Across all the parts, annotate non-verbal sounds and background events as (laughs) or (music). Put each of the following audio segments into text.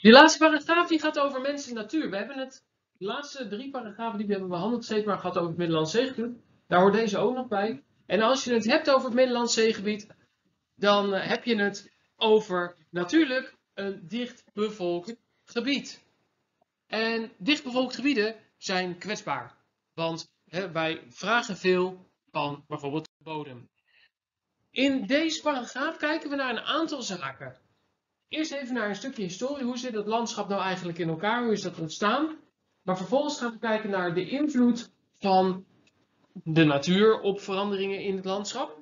Die laatste paragraaf die gaat over mensen en natuur. We hebben het, de laatste drie paragrafen die we hebben behandeld, steeds maar gehad over het Middellandse Zeegebied. Daar hoort deze ook nog bij. En als je het hebt over het Middellandse Zeegebied, dan eh, heb je het over natuurlijk een dichtbevolkt gebied. En dichtbevolkt gebieden zijn kwetsbaar. Want hè, wij vragen veel van bijvoorbeeld de bodem. In deze paragraaf kijken we naar een aantal zaken. Eerst even naar een stukje historie. Hoe zit het landschap nou eigenlijk in elkaar? Hoe is dat ontstaan? Maar vervolgens gaan we kijken naar de invloed van de natuur op veranderingen in het landschap.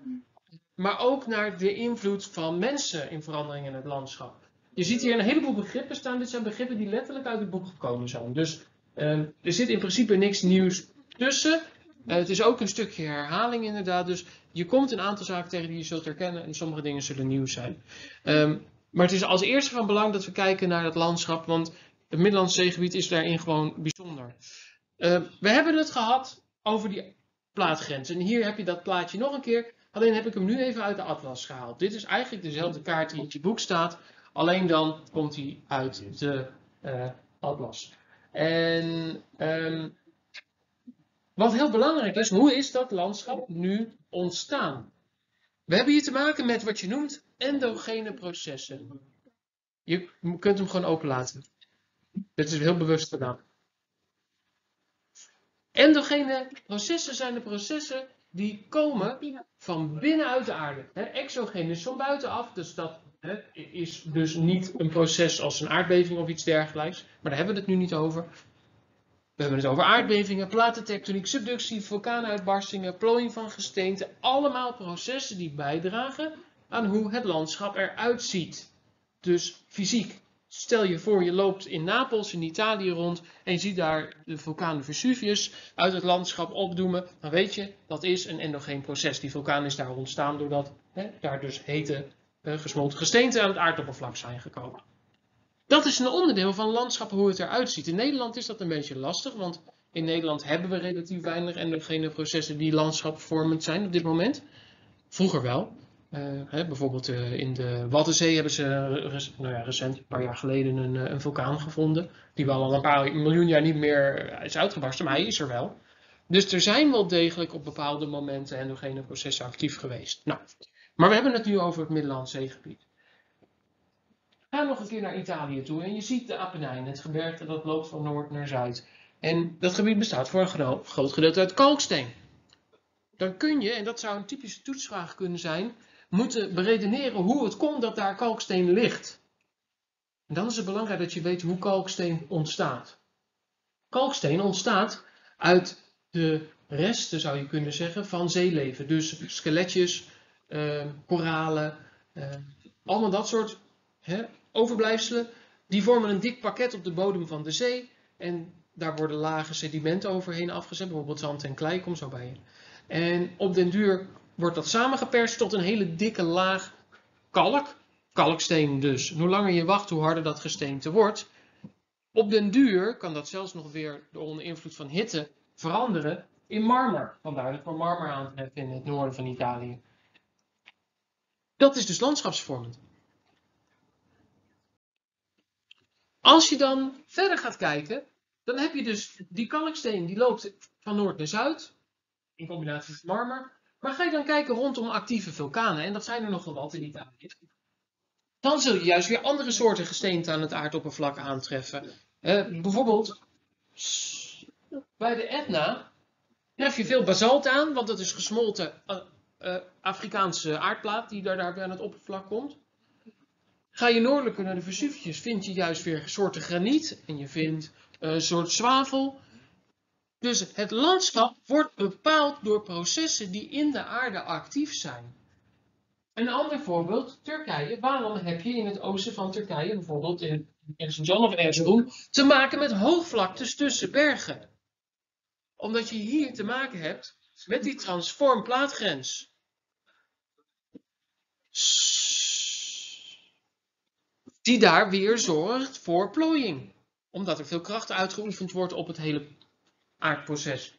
Maar ook naar de invloed van mensen in veranderingen in het landschap. Je ziet hier een heleboel begrippen staan. Dit zijn begrippen die letterlijk uit het boek gekomen zijn. Dus uh, er zit in principe niks nieuws tussen. Uh, het is ook een stukje herhaling inderdaad. Dus je komt een aantal zaken tegen die je zult herkennen. En sommige dingen zullen nieuw zijn. Um, maar het is als eerste van belang dat we kijken naar het landschap. Want het Middellandse zeegebied is daarin gewoon bijzonder. Uh, we hebben het gehad over die plaatgrenzen. En hier heb je dat plaatje nog een keer. Alleen heb ik hem nu even uit de atlas gehaald. Dit is eigenlijk dezelfde kaart die in je boek staat. Alleen dan komt hij uit de uh, atlas. En um, wat heel belangrijk is, hoe is dat landschap nu ontstaan? We hebben hier te maken met wat je noemt endogene processen. Je kunt hem gewoon openlaten. Dit is heel bewust gedaan. Endogene processen zijn de processen die komen van binnenuit de aarde. exogene is van buitenaf, dus dat is dus niet een proces als een aardbeving of iets dergelijks. Maar daar hebben we het nu niet over. We hebben het over aardbevingen, platentectoniek, subductie, vulkaanuitbarstingen, plooiing van gesteente. Allemaal processen die bijdragen aan hoe het landschap eruit ziet. Dus fysiek. Stel je voor, je loopt in Napels, in Italië rond en je ziet daar de vulkaan Vesuvius uit het landschap opdoemen. Dan weet je, dat is een endogeen proces. Die vulkaan is daar ontstaan doordat hè, daar dus hete uh, gesmolten gesteenten aan het aardoppervlak zijn gekomen. Dat is een onderdeel van landschappen hoe het eruit ziet. In Nederland is dat een beetje lastig, want in Nederland hebben we relatief weinig endogene processen die landschapvormend zijn op dit moment. Vroeger wel. Uh, hè, bijvoorbeeld uh, in de Waddenzee hebben ze nou ja, recent, een paar jaar geleden, een, een, vulkaan gevonden. Die wel al een paar miljoen jaar niet meer is uitgebarsten, maar hij is er wel. Dus er zijn wel degelijk op bepaalde momenten endogene processen actief geweest. Nou, maar we hebben het nu over het Middellandse zeegebied. Ga nog een keer naar Italië toe en je ziet de Apennijnen, het gebergte dat loopt van noord naar zuid. En dat gebied bestaat voor een groot gedeelte uit kalksteen. Dan kun je, en dat zou een typische toetsvraag kunnen zijn, moeten beredeneren hoe het komt dat daar kalksteen ligt. En dan is het belangrijk dat je weet hoe kalksteen ontstaat. Kalksteen ontstaat uit de resten, zou je kunnen zeggen, van zeeleven. Dus skeletjes, uh, koralen, uh, allemaal dat soort hè, overblijfselen. Die vormen een dik pakket op de bodem van de zee. En daar worden lage sedimenten overheen afgezet, bijvoorbeeld zand en klei, kom zo bij je. En op den duur wordt dat samengeperst tot een hele dikke laag kalk. Kalksteen dus. Hoe langer je wacht, hoe harder dat gesteente wordt. Op den duur kan dat zelfs nog weer door onder invloed van hitte veranderen in marmer. Vandaar dat we marmer aantreffen in het noorden van Italië. Dat is dus landschapsvormend. Als je dan verder gaat kijken, dan heb je dus die kalksteen die loopt van noord naar zuid, in combinatie met marmer. Maar ga je dan kijken rondom actieve vulkanen, en dat zijn er nogal wat in Italië, dan zul je juist weer andere soorten gesteente aan het aardoppervlak aantreffen. Uh, bijvoorbeeld bij de Etna tref je veel basalt aan, want dat is gesmolten uh, uh, Afrikaanse aardplaat die daar, daar aan het oppervlak komt. Ga je noordelijker naar de Vesuvius, vind je juist weer soorten graniet en je vindt een soort zwavel. Dus het landschap wordt bepaald door processen die in de aarde actief zijn. Een ander voorbeeld, Turkije. Waarom heb je in het oosten van Turkije, bijvoorbeeld in Erzincan of Erzurum, te maken met hoogvlaktes tussen bergen? Omdat je hier te maken hebt met die transform plaatgrens. Die daar weer zorgt voor plooiing. Omdat er veel kracht uitgeoefend wordt op het hele aardproces.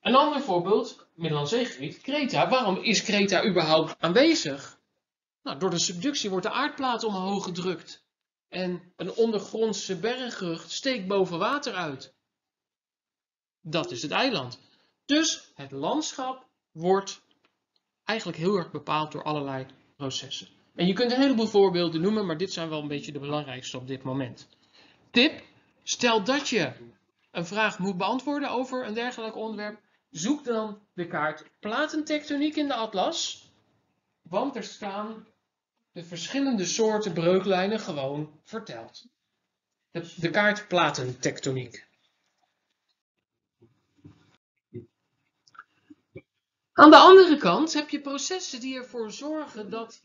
Een ander voorbeeld, Middellandse Zeegebied, Kreta. Waarom is Kreta überhaupt aanwezig? Nou, door de subductie wordt de aardplaat omhoog gedrukt. En een ondergrondse bergrug steekt boven water uit. Dat is het eiland. Dus het landschap wordt eigenlijk heel erg bepaald door allerlei processen. En je kunt een heleboel voorbeelden noemen, maar dit zijn wel een beetje de belangrijkste op dit moment. Tip, stel dat je een vraag moet beantwoorden over een dergelijk onderwerp, zoek dan de kaart platentectoniek in de atlas, want er staan de verschillende soorten breuklijnen gewoon verteld. De, kaart platentectoniek. Aan de andere kant heb je processen die ervoor zorgen dat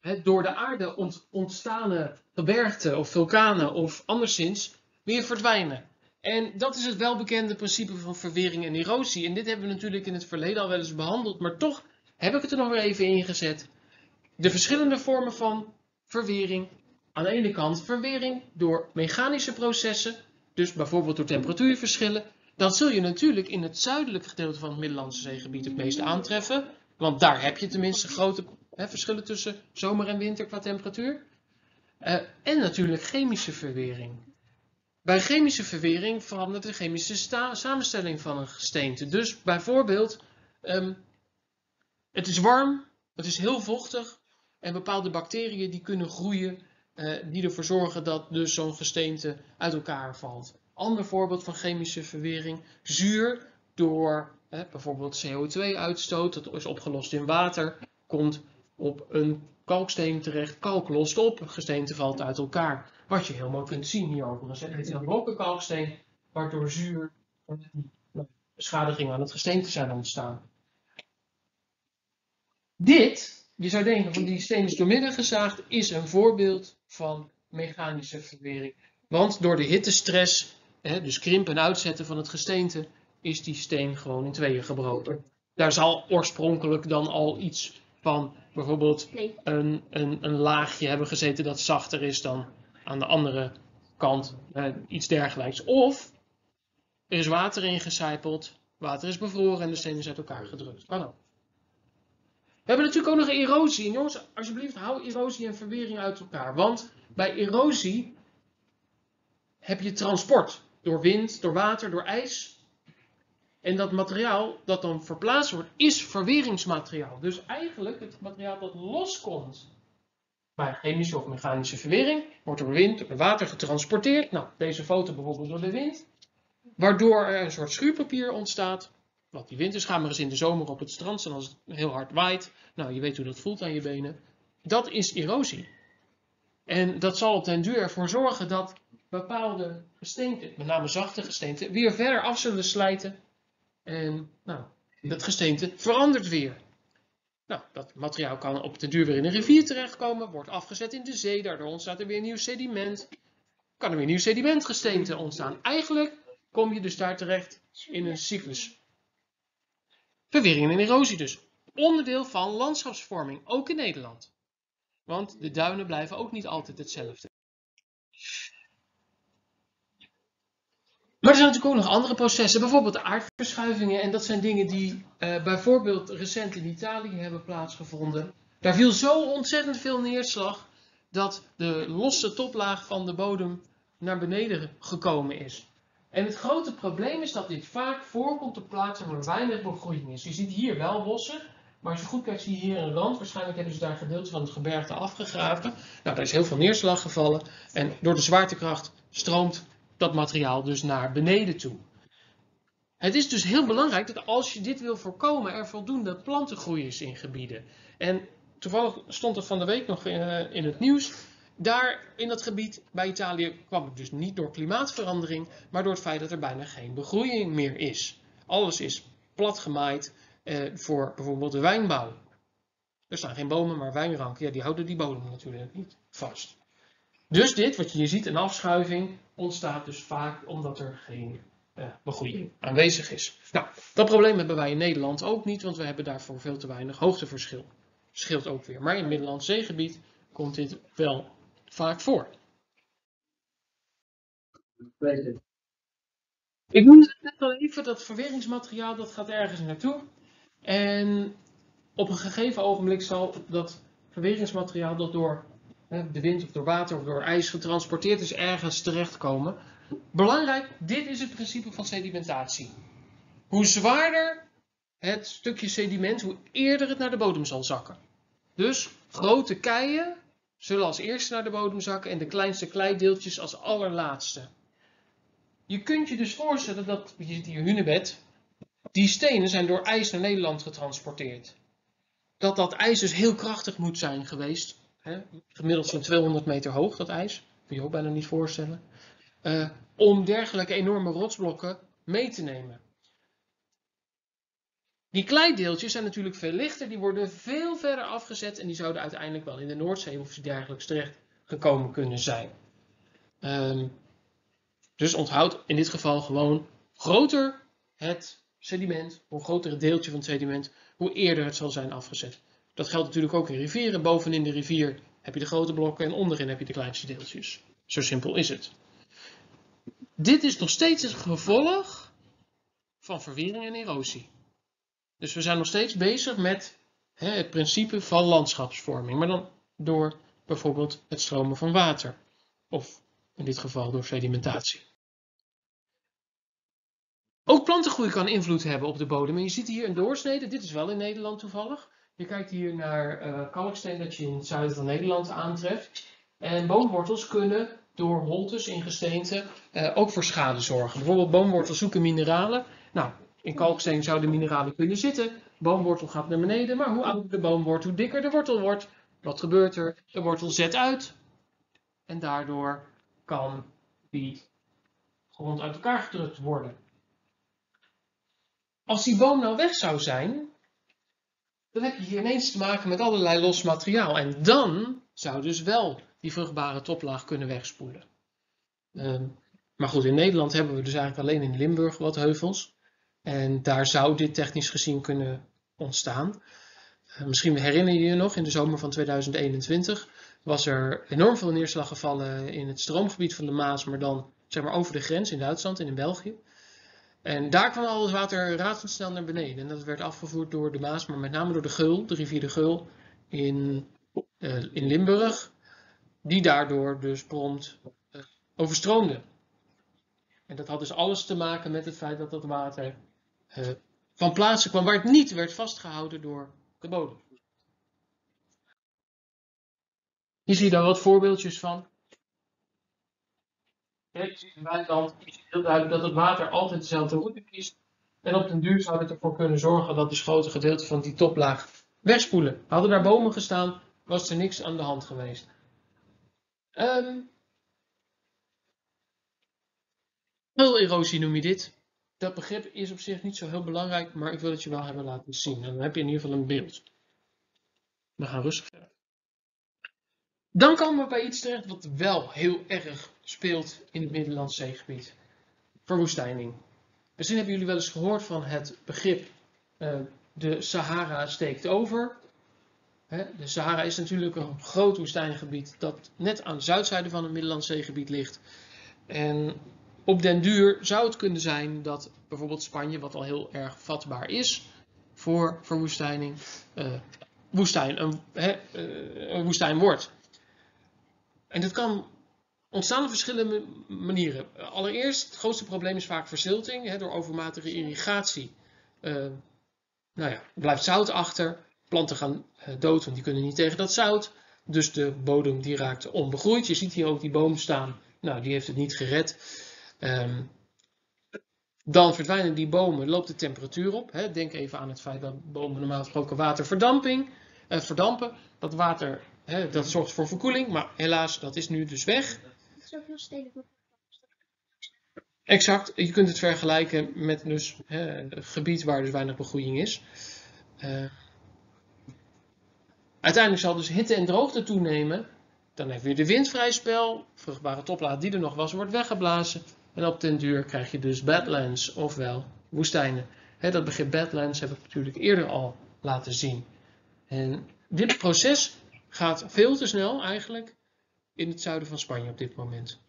het door de aarde ont, ontstane gebergten of vulkanen of anderszins weer verdwijnen. En dat is het welbekende principe van verwering en erosie. En dit hebben we natuurlijk in het verleden al wel eens behandeld, maar toch heb ik het er nog weer even ingezet. De verschillende vormen van verwering. Aan de ene kant verwering door mechanische processen, dus bijvoorbeeld door temperatuurverschillen. Dat zul je natuurlijk in het zuidelijk gedeelte van het Middellandse zeegebied het meest aantreffen, want daar heb je tenminste grote hè, verschillen tussen zomer en winter qua temperatuur. Uh, en natuurlijk chemische verwering. Bij chemische verwering verandert de chemische samenstelling van een gesteente. Dus bijvoorbeeld, um, het is warm, het is heel vochtig en bepaalde bacteriën die kunnen groeien, uh, die ervoor zorgen dat dus zo'n gesteente uit elkaar valt. Ander voorbeeld van chemische verwering, zuur door bijvoorbeeld CO2-uitstoot, dat is opgelost in water, komt op een kalksteen terecht. Kalk lost op, gesteente valt uit elkaar. Wat je helemaal kunt zien hier overigens. Het is een waardoor zuur en beschadigingen aan het gesteente zijn ontstaan. Dit, je zou denken van die steen is doormidden gezaagd, is een voorbeeld van mechanische verwering. Want door de hittestress, hè, dus krimpen en uitzetten van het gesteente, is die steen gewoon in tweeën gebroken. Daar zal oorspronkelijk dan al iets van bijvoorbeeld een, een, een laagje hebben gezeten dat zachter is dan aan de andere kant, eh, iets dergelijks. Of er is water ingecijpeld, water is bevroren en de steen is uit elkaar gedrukt. We hebben natuurlijk ook nog erosie. En jongens, alsjeblieft, hou erosie en verwering uit elkaar. Want bij erosie heb je transport door wind, door water, door ijs. En dat materiaal dat dan verplaatst wordt, is verweringsmateriaal. Dus eigenlijk het materiaal dat loskomt bij chemische of mechanische verwering, wordt door wind, door water getransporteerd. Nou, deze foto bijvoorbeeld door de wind. Waardoor er een soort schuurpapier ontstaat. Wat die winterschamer is in de zomer op het strand en als het heel hard waait. Nou, je weet hoe dat voelt aan je benen. Dat is erosie. En dat zal op den duur ervoor zorgen dat bepaalde gesteenten, met name zachte gesteenten, weer verder af zullen slijten en nou, dat gesteente verandert weer. Nou, dat materiaal kan op de duur weer in een rivier terechtkomen, wordt afgezet in de zee, daardoor ontstaat er weer nieuw sediment. Kan er weer nieuw sedimentgesteente ontstaan. Eigenlijk kom je dus daar terecht in een cyclus. Verwering en erosie dus. Onderdeel van landschapsvorming, ook in Nederland. Want de duinen blijven ook niet altijd hetzelfde. Er zijn natuurlijk ook nog andere processen, bijvoorbeeld aardverschuivingen. En dat zijn dingen die uh, bijvoorbeeld recent in Italië hebben plaatsgevonden. Daar viel zo ontzettend veel neerslag dat de losse toplaag van de bodem naar beneden gekomen is. En het grote probleem is dat dit vaak voorkomt op plaatsen waar weinig begroeiing is. Je ziet hier wel bossen, maar als je goed kijkt zie je hier een rand. Waarschijnlijk hebben ze daar gedeelte van het gebergte afgegraven. Nou, daar is heel veel neerslag gevallen. En door de zwaartekracht stroomt dat materiaal dus naar beneden toe. Het is dus heel belangrijk dat als je dit wil voorkomen, er voldoende plantengroei is in gebieden. En toevallig stond er van de week nog in, uh, in het nieuws. Daar in dat gebied bij Italië kwam het dus niet door klimaatverandering, maar door het feit dat er bijna geen begroeiing meer is. Alles is platgemaaid eh, voor bijvoorbeeld de wijnbouw. Er staan geen bomen, maar wijnranken. Ja, die houden die bodem natuurlijk niet vast. Dus dit, wat je hier ziet, een afschuiving, ontstaat dus vaak omdat er geen uh, begroeiing aanwezig is. Nou, dat probleem hebben wij in Nederland ook niet, want we hebben daarvoor veel te weinig hoogteverschil. Scheelt ook weer. Maar in het Middellandse zeegebied komt dit wel vaak voor. Ik noemde het net al even, dat verweringsmateriaal dat gaat ergens naartoe. En op een gegeven ogenblik zal dat verweringsmateriaal dat door de wind of door water of door ijs getransporteerd is ergens terechtkomen. Belangrijk, dit is het principe van sedimentatie. Hoe zwaarder het stukje sediment, hoe eerder het naar de bodem zal zakken. Dus grote keien zullen als eerste naar de bodem zakken en de kleinste kleideeltjes als allerlaatste. Je kunt je dus voorstellen dat, je ziet hier hunebed, die stenen zijn door ijs naar Nederland getransporteerd. Dat dat ijs dus heel krachtig moet zijn geweest. Hè? Gemiddeld zo'n 200 meter hoog, dat ijs. Kun je ook bijna niet voorstellen. Uh, om dergelijke enorme rotsblokken mee te nemen. Die kleideeltjes zijn natuurlijk veel lichter, die worden veel verder afgezet en die zouden uiteindelijk wel in de Noordzee of dergelijks terecht gekomen kunnen zijn. Um, dus onthoud in dit geval gewoon groter het sediment, hoe groter het deeltje van het sediment, hoe eerder het zal zijn afgezet. Dat geldt natuurlijk ook in rivieren. Bovenin de rivier heb je de grote blokken en onderin heb je de kleinste deeltjes. Zo simpel is het. Dit is nog steeds het gevolg van verwering en erosie. Dus we zijn nog steeds bezig met hè, het principe van landschapsvorming, maar dan door bijvoorbeeld het stromen van water. Of in dit geval door sedimentatie. Ook plantengroei kan invloed hebben op de bodem. En je ziet hier een doorsnede, dit is wel in Nederland toevallig. Je kijkt hier naar uh, kalksteen dat je in het zuiden van Nederland aantreft. En boomwortels kunnen door holtes in gesteente uh, ook voor schade zorgen. Bijvoorbeeld boomwortels zoeken mineralen. Nou, in kalksteen zouden mineralen kunnen zitten. Boomwortel gaat naar beneden, maar hoe ouder de boom wordt, hoe dikker de wortel wordt. Wat gebeurt er? De wortel zet uit. En daardoor kan die grond uit elkaar gedrukt worden. Als die boom nou weg zou zijn, dan heb je hier ineens te maken met allerlei los materiaal. En dan zou dus wel die vruchtbare toplaag kunnen wegspoelen. Ehm, maar goed, in Nederland hebben we dus eigenlijk alleen in Limburg wat heuvels. En daar zou dit technisch gezien kunnen ontstaan. Uh, misschien herinner je je nog, in de zomer van 2021 was er enorm veel neerslag gevallen in het stroomgebied van de Maas, maar dan zeg maar over de grens in Duitsland en in België. En daar kwam al het water razendsnel naar beneden. En dat werd afgevoerd door de Maas, maar met name door de Geul, de rivier de Geul in, uh, in Limburg. Die daardoor dus prompt uh, overstroomde. En dat had dus alles te maken met het feit dat dat water uh, van plaatsen kwam waar het niet werd vastgehouden door de bodem. Hier zie je daar wat voorbeeldjes van. Ziet in weiland is heel duidelijk dat het water altijd dezelfde route kiest. En op den duur zou het ervoor kunnen zorgen dat dus grote gedeelte van die toplaag wegspoelen. Hadden daar bomen gestaan, was er niks aan de hand geweest. Um, erosie noem je dit. Dat begrip is op zich niet zo heel belangrijk, maar ik wil het je wel hebben laten zien. En dan heb je in ieder geval een beeld. We gaan rustig verder. Dan komen we bij iets terecht wat wel heel erg speelt in het Middellandse zeegebied. Verwoestijning. Misschien hebben jullie wel eens gehoord van het begrip uh, de Sahara steekt over. De Sahara is natuurlijk een groot woestijngebied dat net aan de zuidzijde van het Middellandse zeegebied ligt. En op den duur zou het kunnen zijn dat bijvoorbeeld Spanje, wat al heel erg vatbaar is voor verwoestijning, uh, woestijn, een, uh, een woestijn wordt. En dat kan ontstaan op verschillende manieren. Allereerst, het grootste probleem is vaak verzilting. Hè, door overmatige irrigatie uh, nou ja, blijft zout achter. Planten gaan uh, dood, want die kunnen niet tegen dat zout. Dus de bodem die raakt onbegroeid. Je ziet hier ook die boom staan. Nou, die heeft het niet gered. Um, dan verdwijnen die bomen, loopt de temperatuur op. Hè. Denk even aan het feit dat bomen normaal gesproken waterverdamping, uh, verdampen. Dat water Hè, dat zorgt voor verkoeling, maar helaas, dat is nu dus weg. Exact, je kunt het vergelijken met dus, hè, een gebied waar dus weinig begroeiing is. Uh, uiteindelijk zal dus hitte en droogte toenemen. Dan heb je de wind vrij spel, vruchtbare toplaag die er nog was, wordt weggeblazen. En op den duur krijg je dus badlands, ofwel woestijnen. Hè, dat begrip badlands heb ik natuurlijk eerder al laten zien. En dit proces gaat veel te snel eigenlijk in het zuiden van Spanje op dit moment.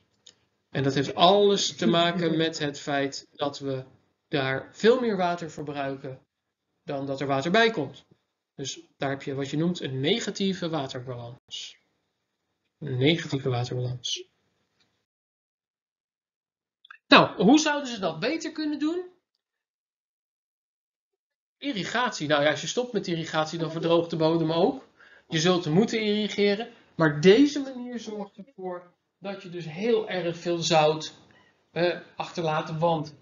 En dat heeft alles te maken (laughs) met het feit dat we daar veel meer water verbruiken dan dat er water bij komt. Dus daar heb je wat je noemt een negatieve waterbalans. Een negatieve waterbalans. Nou, hoe zouden ze dat beter kunnen doen? Irrigatie. Nou ja, als je stopt met irrigatie, dan verdroogt de bodem ook. Je zult moeten irrigeren. Maar deze manier zorgt ervoor dat je dus heel erg veel zout eh, achterlaat. Want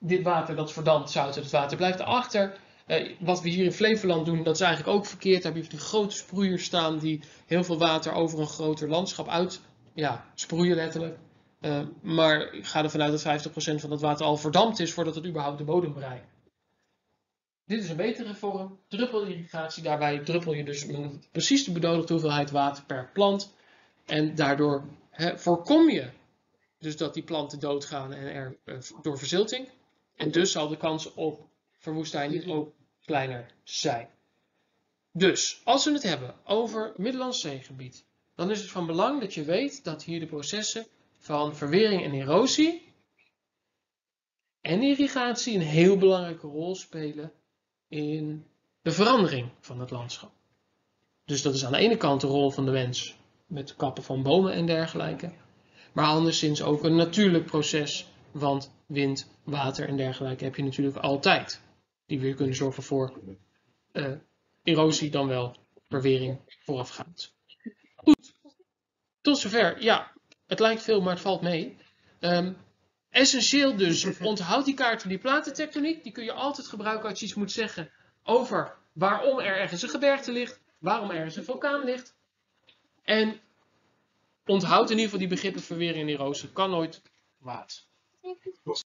dit water dat verdampt zout en het water blijft erachter. Uh, wat we hier in Flevoland doen, dat is eigenlijk ook verkeerd. Daar heb je die grote sproeiers staan die heel veel water over een groter landschap uit ja, sproeien letterlijk. Uh, maar ik ga ervan uit dat 50% van dat water al verdampt is voordat het überhaupt de bodem bereikt. Dit is een betere vorm, druppelirrigatie. Daarbij druppel je dus precies de benodigde hoeveelheid water per plant. En daardoor voorkom je dus dat die planten doodgaan en er, uh, door verzilting. En dus zal de kans op verwoesting ook kleiner zijn. Dus, als we het hebben over Middellandse zeegebied, dan is het van belang dat je weet dat hier de processen van verwering en erosie en irrigatie een heel belangrijke rol spelen in de verandering van het landschap. Dus dat is aan de ene kant de rol van de mens met kappen van bomen en dergelijke, maar anderszins ook een natuurlijk proces, want wind, water en dergelijke heb je natuurlijk altijd, die weer kunnen zorgen voor uh, erosie dan wel verwering voorafgaand. Goed, tot zover. Ja, het lijkt veel, maar het valt mee. Um, essentieel dus, (laughs) onthoud die kaart van die platentectoniek. Die kun je altijd gebruiken als je iets moet zeggen over waarom er ergens een gebergte ligt, waarom er ergens een vulkaan ligt. En onthoud in ieder geval die begrippen verwering en erosie. Kan nooit kwaad.